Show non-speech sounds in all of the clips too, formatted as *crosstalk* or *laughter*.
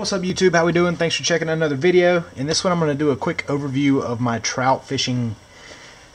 What's up YouTube? How we doing? Thanks for checking out another video. In this one I'm going to do a quick overview of my trout fishing,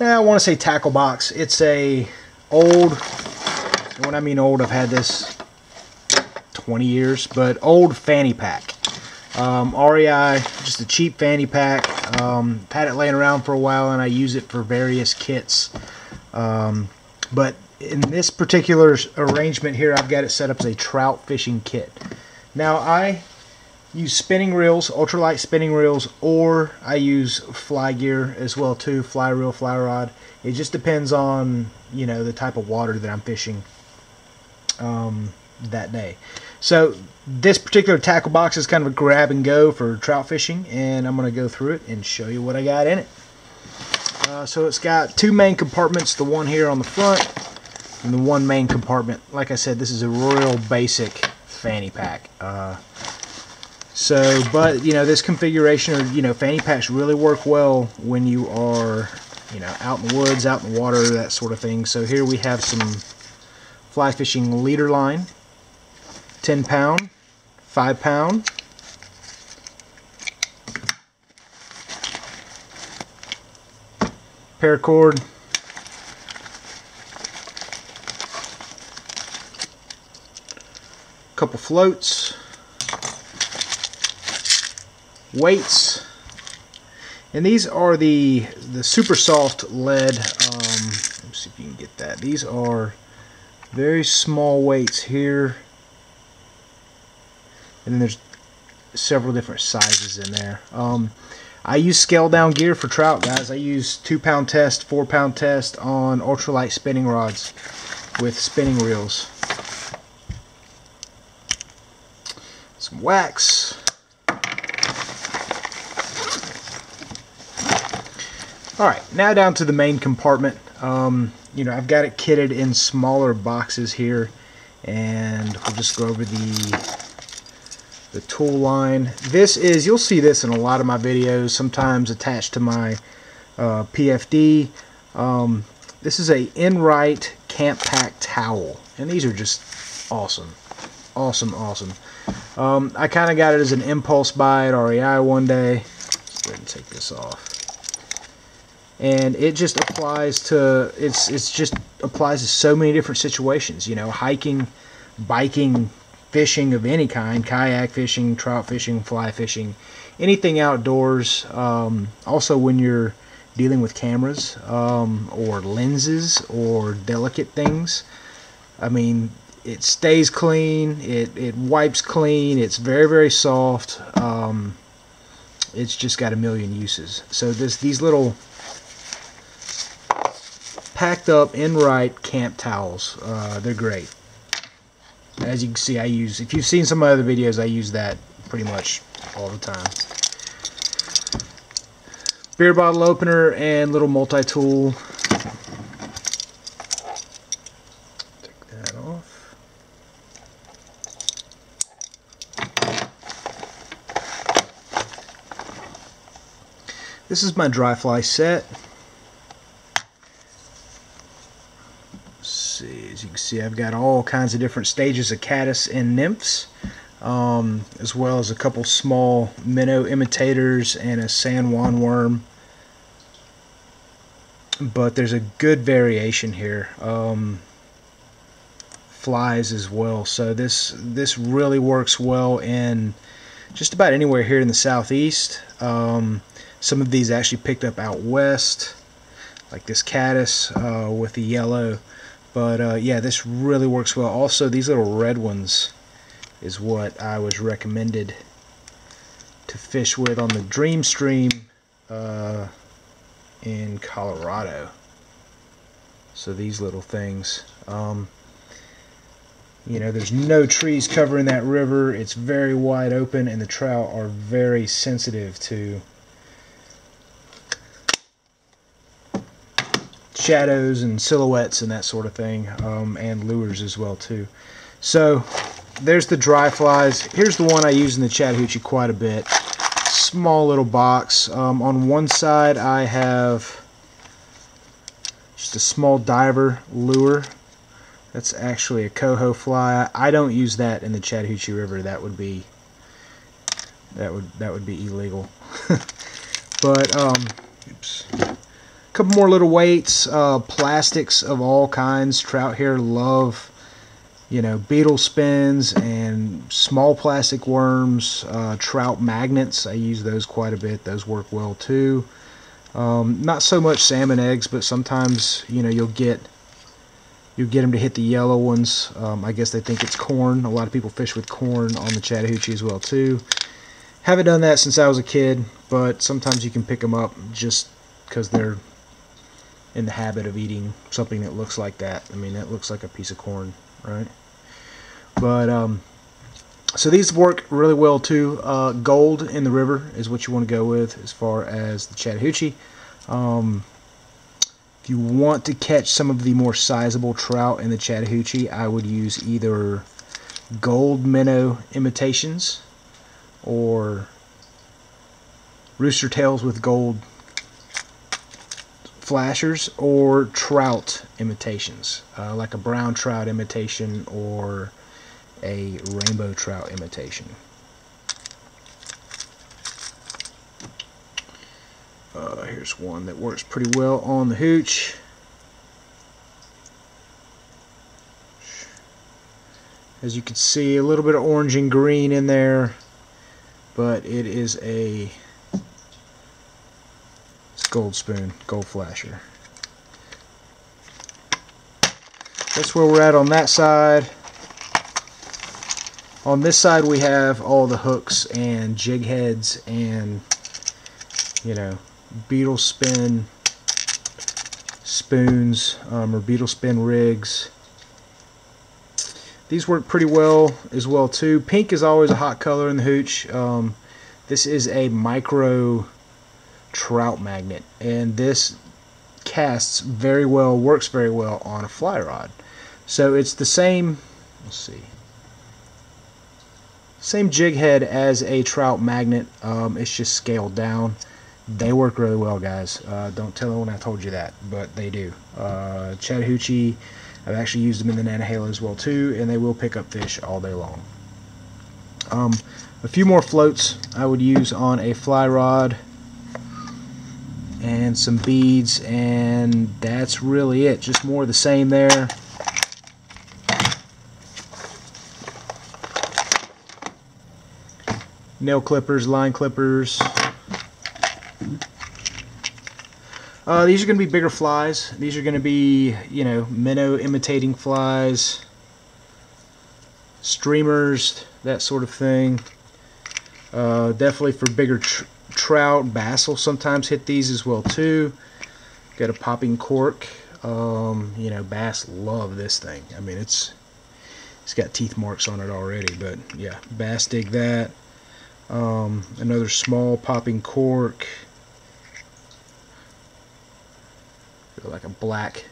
eh, I want to say tackle box. It's a old, when I mean old I've had this 20 years, but old fanny pack. Um, REI, just a cheap fanny pack. Um, had it laying around for a while and I use it for various kits. Um, but in this particular arrangement here I've got it set up as a trout fishing kit. Now I use spinning reels, ultralight spinning reels, or I use fly gear as well too, fly reel, fly rod. It just depends on you know the type of water that I'm fishing um, that day. So this particular tackle box is kind of a grab and go for trout fishing, and I'm going to go through it and show you what I got in it. Uh, so it's got two main compartments, the one here on the front and the one main compartment. Like I said, this is a Royal Basic fanny pack. Uh, so, but, you know, this configuration, or, you know, fanny packs really work well when you are, you know, out in the woods, out in the water, that sort of thing. So here we have some fly fishing leader line, 10 pound, 5 pound, paracord, couple floats, weights, and these are the the super soft lead. Um, let's see if you can get that. These are very small weights here, and then there's several different sizes in there. Um, I use scale down gear for trout, guys. I use two pound test, four pound test on ultralight spinning rods with spinning reels. Some wax. Alright, now down to the main compartment. Um, you know, I've got it kitted in smaller boxes here, and we'll just go over the the tool line. This is, you'll see this in a lot of my videos, sometimes attached to my uh, PFD. Um, this is a N-Rit Camp Pack towel, and these are just awesome. Awesome, awesome. Um, I kind of got it as an impulse buy at REI one day. Let's go ahead and take this off and it just applies to it's it's just applies to so many different situations you know hiking biking fishing of any kind kayak fishing trout fishing fly fishing anything outdoors. Um, also when you're dealing with cameras um, or lenses or delicate things I mean it stays clean it, it wipes clean it's very very soft. Um, it's just got a million uses. So this these little packed up N-Rit camp towels. Uh, they're great. As you can see, I use, if you've seen some of my other videos, I use that pretty much all the time. Beer bottle opener and little multi-tool. Take that off. This is my dry fly set. See, as you can see, I've got all kinds of different stages of caddis and nymphs, um, as well as a couple small minnow imitators and a San Juan worm. But there's a good variation here. Um, flies as well. So this this really works well in just about anywhere here in the southeast. Um, some of these actually picked up out west, like this caddis uh, with the yellow. But uh, yeah, this really works well. Also, these little red ones is what I was recommended to fish with on the Dream Stream uh, in Colorado. So these little things. Um, you know, there's no trees covering that river. It's very wide open, and the trout are very sensitive to shadows and silhouettes and that sort of thing, um, and lures as well too. So there's the dry flies. Here's the one I use in the Chattahoochee quite a bit. Small little box. Um, on one side I have just a small diver lure. That's actually a coho fly. I don't use that in the Chattahoochee River. That would be That would that would be illegal. *laughs* but um, oops. Couple more little weights, uh, plastics of all kinds. Trout here love, you know, beetle spins and small plastic worms, uh, trout magnets. I use those quite a bit. Those work well too. Um, not so much salmon eggs, but sometimes you know you'll get you get them to hit the yellow ones. Um, I guess they think it's corn. A lot of people fish with corn on the Chattahoochee as well too. Haven't done that since I was a kid, but sometimes you can pick them up just because they're in the habit of eating something that looks like that. I mean, that looks like a piece of corn, right? But um, so these work really well too. Uh, gold in the river is what you want to go with as far as the Chattahoochee. Um, if you want to catch some of the more sizable trout in the Chattahoochee, I would use either gold minnow imitations or rooster tails with gold flashers or trout imitations, uh, like a brown trout imitation or a rainbow trout imitation. Uh, here's one that works pretty well on the hooch. As you can see, a little bit of orange and green in there, but it is a gold spoon, gold flasher. That's where we're at on that side. On this side we have all the hooks and jig heads and you know beetle spin spoons um, or beetle spin rigs. These work pretty well as well too. Pink is always a hot color in the hooch. Um, this is a micro trout magnet and this casts very well, works very well on a fly rod. So it's the same, let's see, same jig head as a trout magnet. Um, it's just scaled down they work really well, guys. Uh, don't tell anyone I told you that, but they do. Uh, Chattahoochee, I've actually used them in the Nantahala as well too, and they will pick up fish all day long. Um, a few more floats I would use on a fly rod and some beads, and that's really it. Just more of the same there. Nail clippers, line clippers, Uh, these are going to be bigger flies. These are going to be, you know, minnow imitating flies, streamers, that sort of thing. Uh, definitely for bigger tr trout. Bass will sometimes hit these as well too. Got a popping cork. Um, you know, bass love this thing. I mean, it's it's got teeth marks on it already, but yeah, bass dig that. Um, another small popping cork. like a black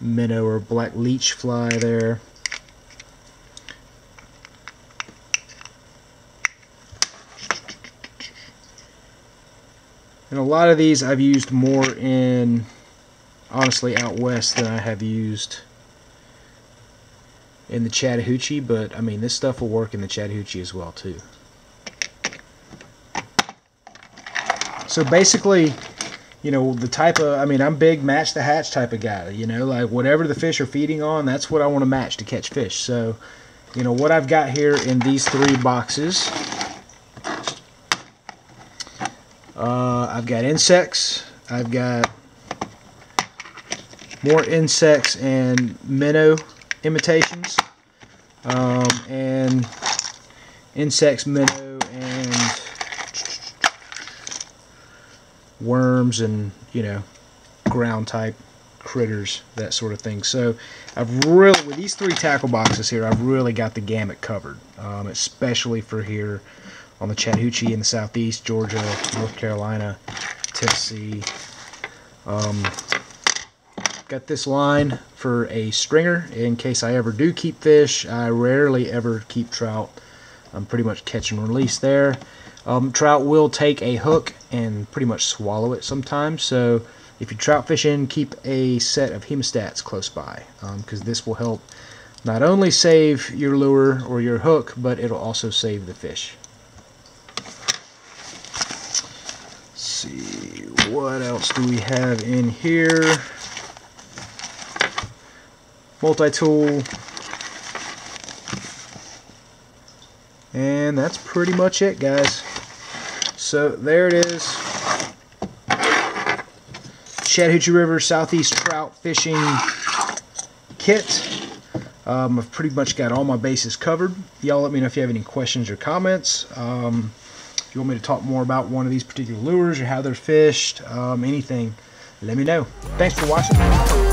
minnow or black leech fly there. And a lot of these I've used more in, honestly, out west than I have used in the Chattahoochee, but I mean, this stuff will work in the Chattahoochee as well, too. So basically, you know, the type of, I mean, I'm big match the hatch type of guy, you know, like whatever the fish are feeding on, that's what I want to match to catch fish. So, you know, what I've got here in these three boxes, uh, I've got insects, I've got more insects and minnow imitations, um, and insects, minnow, and worms and you know ground type critters that sort of thing. So I've really with these three tackle boxes here I've really got the gamut covered um, especially for here on the Chattahoochee in the southeast Georgia North Carolina Tennessee um, got this line for a stringer in case I ever do keep fish I rarely ever keep trout I'm pretty much catch and release there um, trout will take a hook and pretty much swallow it sometimes. So if you're trout fishing, keep a set of hemostats close by because um, this will help not only save your lure or your hook, but it'll also save the fish. See, what else do we have in here? Multi-tool. And that's pretty much it, guys. So there it is. Chattahoochee River Southeast Trout Fishing Kit. Um, I've pretty much got all my bases covered. Y'all let me know if you have any questions or comments. Um, you want me to talk more about one of these particular lures or how they're fished, um, anything, let me know. Thanks for watching.